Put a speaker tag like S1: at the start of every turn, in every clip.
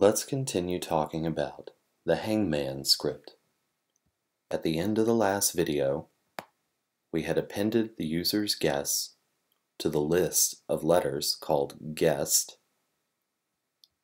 S1: Let's continue talking about the hangman script. At the end of the last video, we had appended the user's guess to the list of letters called guessed.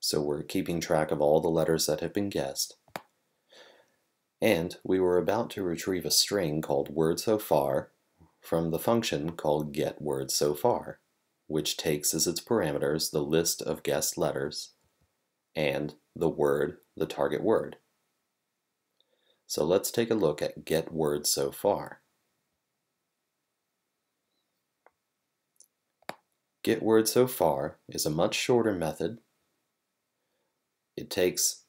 S1: So we're keeping track of all the letters that have been guessed. And we were about to retrieve a string called word so far from the function called get word so far, which takes as its parameters the list of guessed letters and the word, the target word. So let's take a look at get word so far. Get word so far is a much shorter method. It takes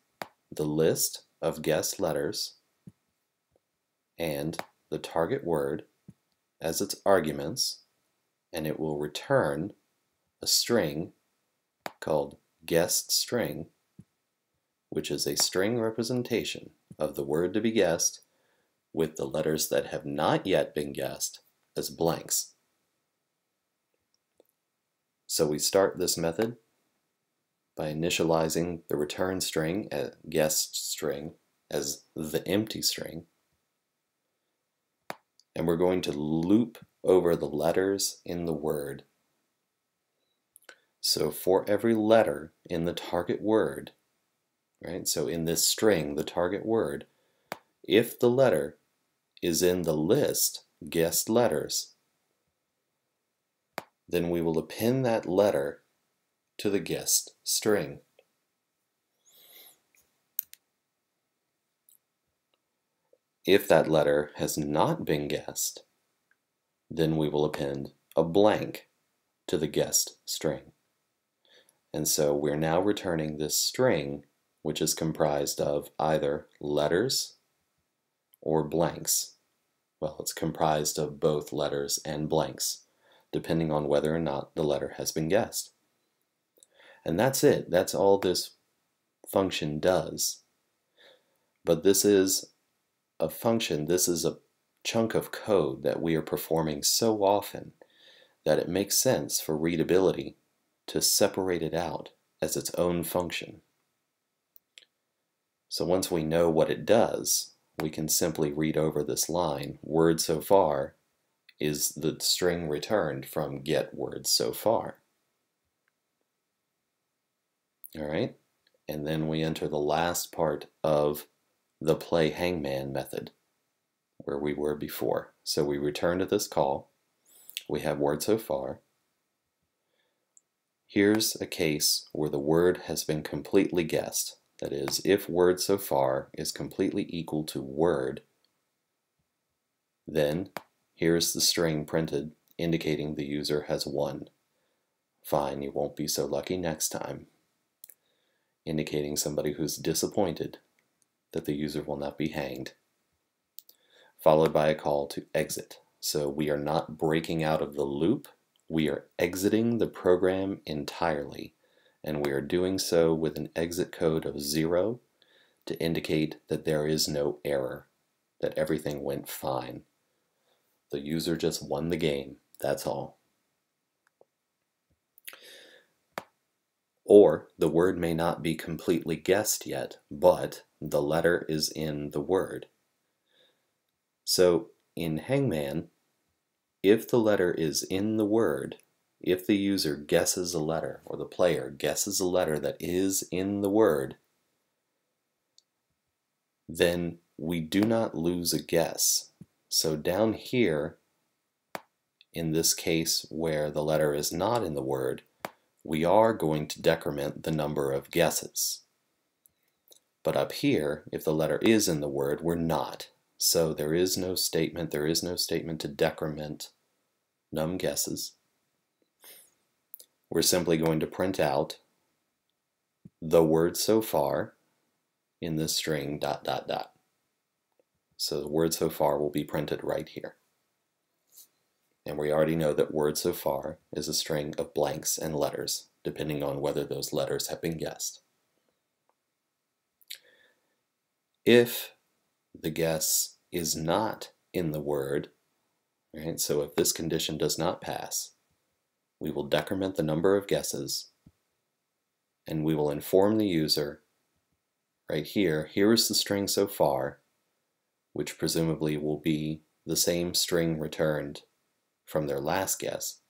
S1: the list of guessed letters and the target word as its arguments and it will return a string called guessed string which is a string representation of the word to be guessed with the letters that have not yet been guessed as blanks. So we start this method by initializing the return string, a guessed string, as the empty string. And we're going to loop over the letters in the word. So for every letter in the target word, right? So in this string, the target word, if the letter is in the list, guessed letters, then we will append that letter to the guessed string. If that letter has not been guessed, then we will append a blank to the guessed string. And so we're now returning this string which is comprised of either letters or blanks. Well, it's comprised of both letters and blanks, depending on whether or not the letter has been guessed. And that's it. That's all this function does. But this is a function, this is a chunk of code that we are performing so often that it makes sense for readability to separate it out as its own function. So once we know what it does, we can simply read over this line, word so far is the string returned from get word so far. All right, and then we enter the last part of the play hangman method where we were before. So we return to this call. We have word so far. Here's a case where the word has been completely guessed. That is, if word so far is completely equal to word, then here's the string printed indicating the user has won. Fine, you won't be so lucky next time. Indicating somebody who's disappointed that the user will not be hanged. Followed by a call to exit. So we are not breaking out of the loop, we are exiting the program entirely and we are doing so with an exit code of zero to indicate that there is no error, that everything went fine. The user just won the game, that's all. Or the word may not be completely guessed yet, but the letter is in the word. So in Hangman, if the letter is in the word, if the user guesses a letter, or the player guesses a letter that is in the word, then we do not lose a guess. So down here, in this case where the letter is not in the word, we are going to decrement the number of guesses. But up here, if the letter is in the word, we're not. So there is no statement, there is no statement to decrement num guesses we're simply going to print out the word so far in the string dot dot dot. So the word so far will be printed right here. And we already know that word so far is a string of blanks and letters, depending on whether those letters have been guessed. If the guess is not in the word, right, so if this condition does not pass, we will decrement the number of guesses, and we will inform the user right here, here is the string so far, which presumably will be the same string returned from their last guess.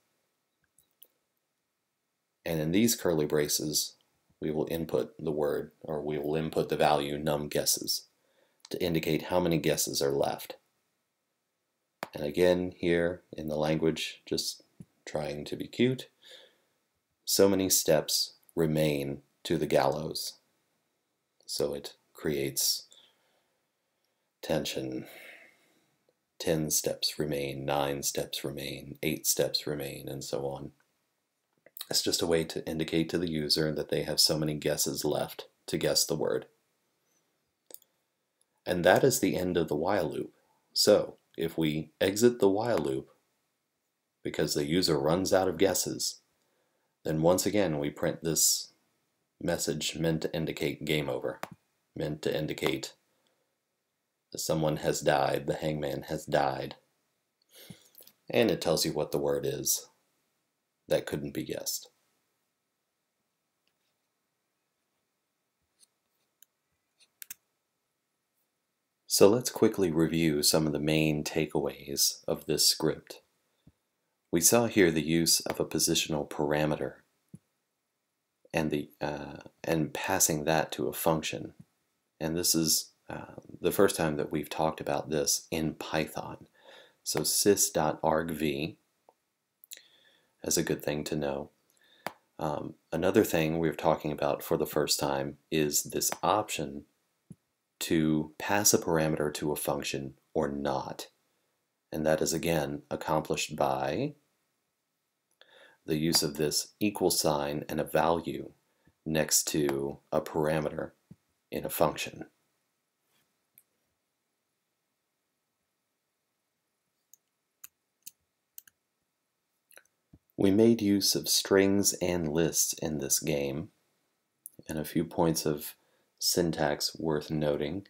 S1: And in these curly braces, we will input the word, or we will input the value num guesses to indicate how many guesses are left. And again, here in the language, just trying to be cute, so many steps remain to the gallows. So it creates tension. 10 steps remain, 9 steps remain, 8 steps remain, and so on. It's just a way to indicate to the user that they have so many guesses left to guess the word. And that is the end of the while loop. So, if we exit the while loop because the user runs out of guesses, then once again we print this message meant to indicate game over, meant to indicate that someone has died, the hangman has died. And it tells you what the word is that couldn't be guessed. So let's quickly review some of the main takeaways of this script. We saw here the use of a positional parameter and the uh, and passing that to a function. And this is uh, the first time that we've talked about this in Python. So sys.argv is a good thing to know. Um, another thing we're talking about for the first time is this option to pass a parameter to a function or not. And that is again accomplished by the use of this equal sign and a value next to a parameter in a function. We made use of strings and lists in this game, and a few points of syntax worth noting.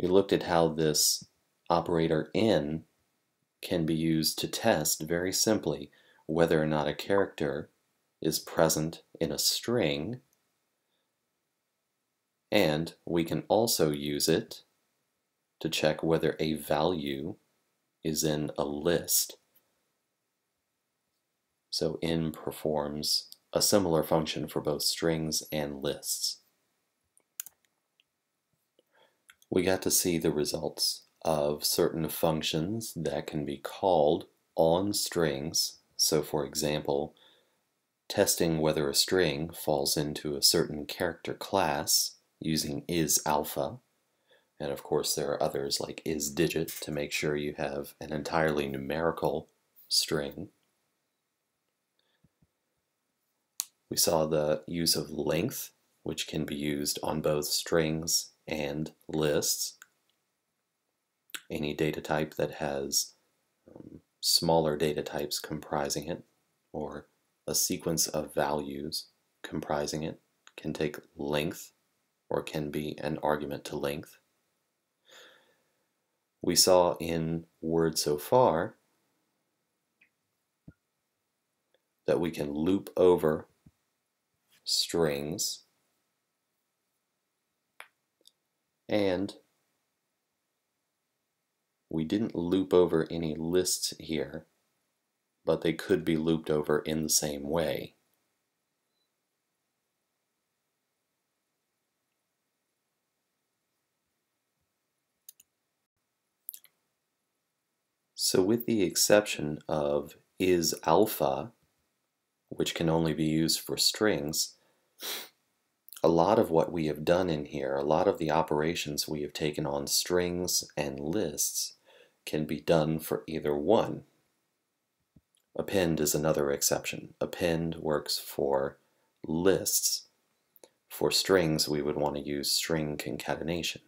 S1: We looked at how this operator in can be used to test very simply whether or not a character is present in a string and we can also use it to check whether a value is in a list. So in performs a similar function for both strings and lists. We got to see the results of certain functions that can be called on strings. So for example, testing whether a string falls into a certain character class using isAlpha. And of course there are others like isDigit to make sure you have an entirely numerical string. We saw the use of length, which can be used on both strings and lists any data type that has um, smaller data types comprising it, or a sequence of values comprising it, can take length or can be an argument to length. We saw in Word so far that we can loop over strings and we didn't loop over any lists here, but they could be looped over in the same way. So with the exception of isAlpha, which can only be used for strings, a lot of what we have done in here, a lot of the operations we have taken on strings and lists can be done for either one. Append is another exception. Append works for lists. For strings, we would want to use string concatenation.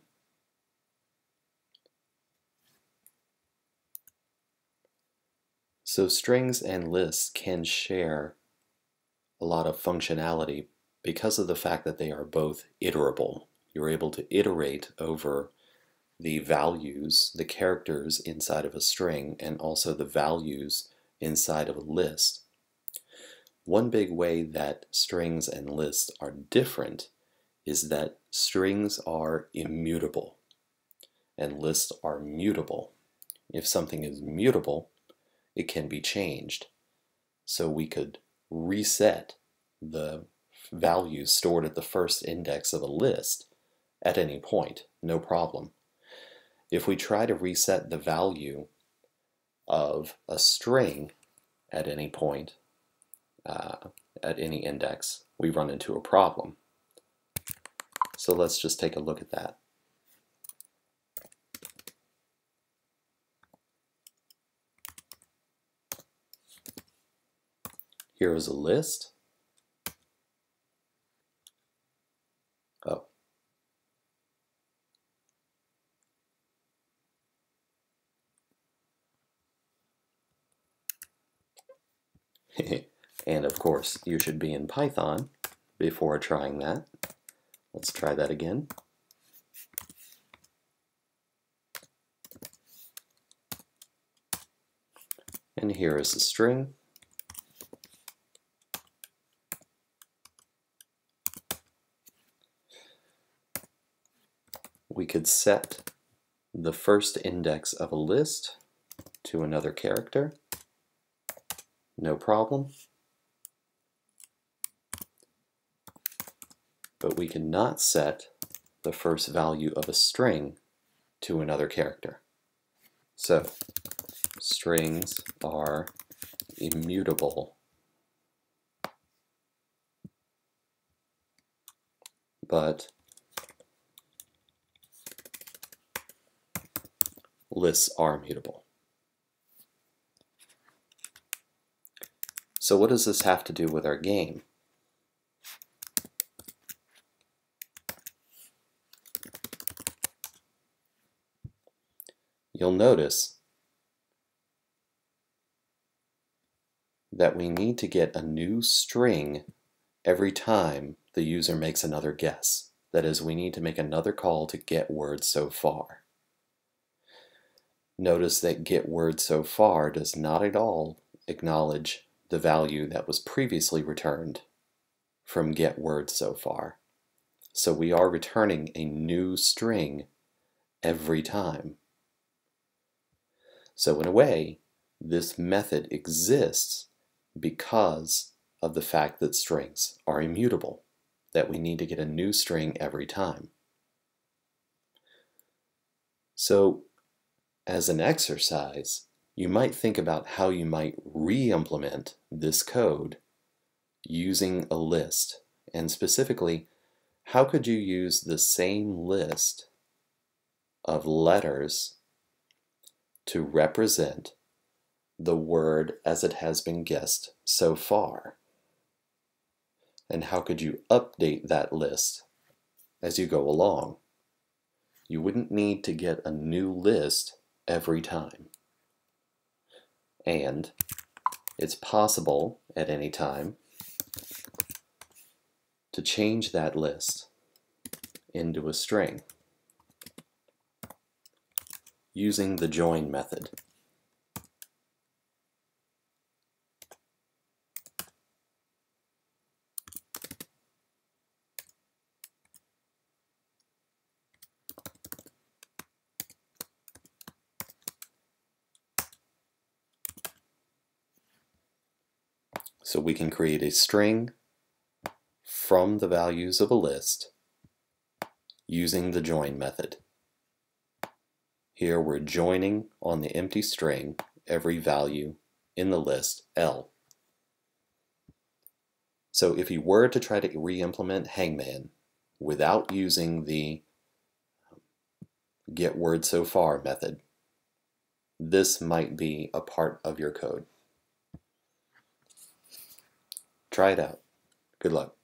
S1: So strings and lists can share a lot of functionality because of the fact that they are both iterable. You're able to iterate over the values, the characters inside of a string, and also the values inside of a list. One big way that strings and lists are different is that strings are immutable and lists are mutable. If something is mutable, it can be changed. So we could reset the values stored at the first index of a list at any point, no problem. If we try to reset the value of a string at any point, uh, at any index, we run into a problem. So let's just take a look at that. Here is a list. and of course, you should be in Python before trying that. Let's try that again. And here is the string. we could set the first index of a list to another character. No problem. But we cannot set the first value of a string to another character. So, strings are immutable. But lists are mutable. So what does this have to do with our game? You'll notice that we need to get a new string every time the user makes another guess. That is, we need to make another call to get word so far. Notice that get word so far does not at all acknowledge the value that was previously returned from get word so far. So we are returning a new string every time. So in a way, this method exists because of the fact that strings are immutable, that we need to get a new string every time. So as an exercise, you might think about how you might re-implement this code using a list. And specifically, how could you use the same list of letters to represent the word as it has been guessed so far? And how could you update that list as you go along? You wouldn't need to get a new list every time. And it's possible at any time to change that list into a string using the join method. So we can create a string from the values of a list using the join method. Here we're joining on the empty string every value in the list L. So if you were to try to re-implement Hangman without using the get word so far method, this might be a part of your code. Try it out. Good luck.